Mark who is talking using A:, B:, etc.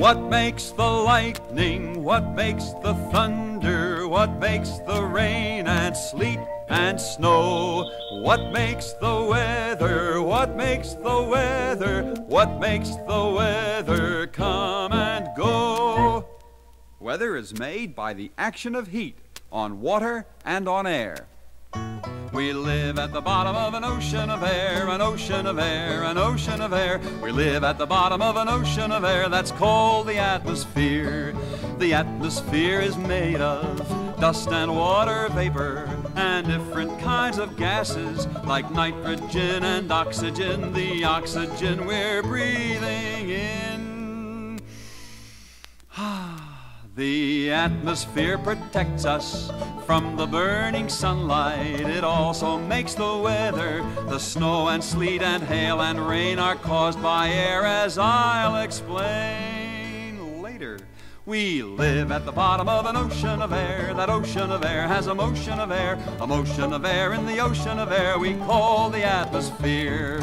A: What makes the lightning? What makes the thunder? What makes the rain and sleet and snow? What makes the weather? What makes the weather? What makes the weather come and go? Weather is made by the action of heat on water and on air. We live at the bottom of an ocean of air, an ocean of air, an ocean of air. We live at the bottom of an ocean of air that's called the atmosphere. The atmosphere is made of dust and water vapor and different kinds of gases like nitrogen and oxygen. The oxygen we're breathing The atmosphere protects us from the burning sunlight. It also makes the weather. The snow and sleet and hail and rain are caused by air, as I'll explain later. We live at the bottom of an ocean of air. That ocean of air has a motion of air, a motion of air in the ocean of air we call the atmosphere.